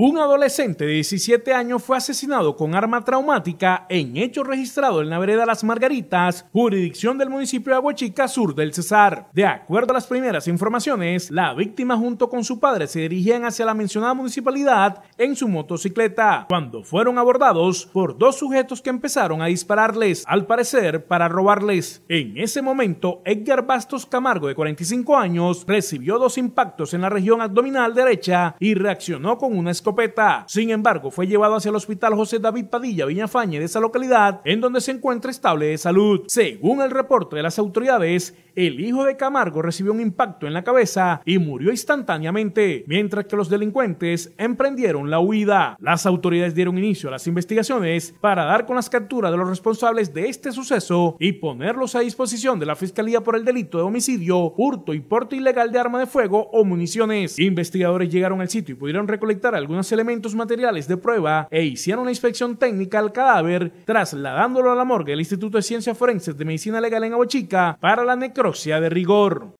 Un adolescente de 17 años fue asesinado con arma traumática en hecho registrado en la vereda Las Margaritas, jurisdicción del municipio de Aguachica, sur del Cesar. De acuerdo a las primeras informaciones, la víctima junto con su padre se dirigían hacia la mencionada municipalidad en su motocicleta, cuando fueron abordados por dos sujetos que empezaron a dispararles, al parecer para robarles. En ese momento, Edgar Bastos Camargo, de 45 años, recibió dos impactos en la región abdominal derecha y reaccionó con una escopeta sin embargo, fue llevado hacia el hospital José David Padilla Viñafañe de esa localidad, en donde se encuentra estable de salud. Según el reporte de las autoridades, el hijo de Camargo recibió un impacto en la cabeza y murió instantáneamente, mientras que los delincuentes emprendieron la huida. Las autoridades dieron inicio a las investigaciones para dar con las capturas de los responsables de este suceso y ponerlos a disposición de la Fiscalía por el delito de homicidio, hurto y porte ilegal de arma de fuego o municiones. Investigadores llegaron al sitio y pudieron recolectar algunas elementos materiales de prueba e hicieron una inspección técnica al cadáver, trasladándolo a la morgue del Instituto de Ciencias Forenses de Medicina Legal en Aguachica para la necropsia de rigor.